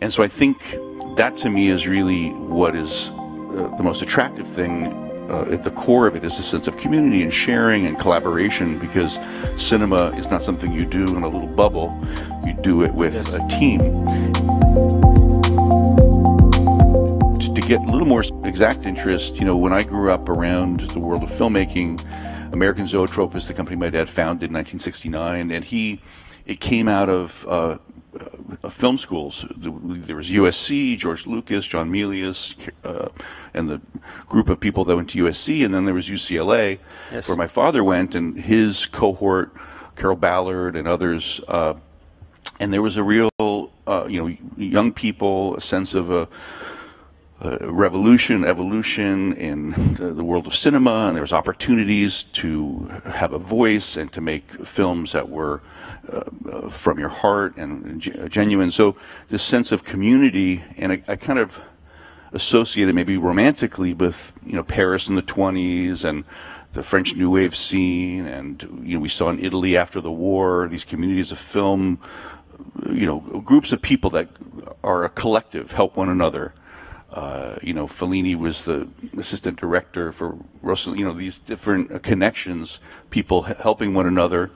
And so I think that to me is really what is uh, the most attractive thing uh, at the core of it is a sense of community and sharing and collaboration because cinema is not something you do in a little bubble. You do it with yes. a team. To, to get a little more exact interest, you know, when I grew up around the world of filmmaking, American Zoetrope is the company my dad founded in 1969, and he it came out of uh, uh, film schools. There was USC, George Lucas, John Milius, uh, and the group of people that went to USC, and then there was UCLA, yes. where my father went, and his cohort, Carroll Ballard and others, uh, and there was a real, uh, you know, young people, a sense of a uh, revolution, evolution in the, the, world of cinema, and there was opportunities to have a voice and to make films that were uh, uh, from your heart and genuine. So this sense of community, and I, I, kind of associate it maybe romantically with you know Paris in the 20s and the French New Wave scene, and you know we saw in Italy after the war these communities of film, you know groups of people that are a collective, help one another. Uh, you know, Fellini was the assistant director for Russell. You know, these different connections, people helping one another,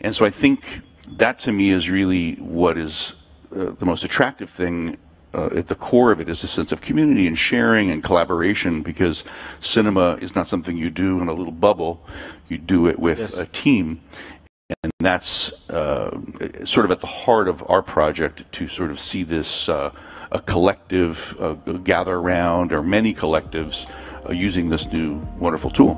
and so I think that to me is really what is uh, the most attractive thing. Uh, at the core of it is a sense of community and sharing and collaboration because cinema is not something you do in a little bubble. You do it with yes. a team. And that's uh, sort of at the heart of our project to sort of see this a collective uh, gather around or many collectives uh, using this new wonderful tool.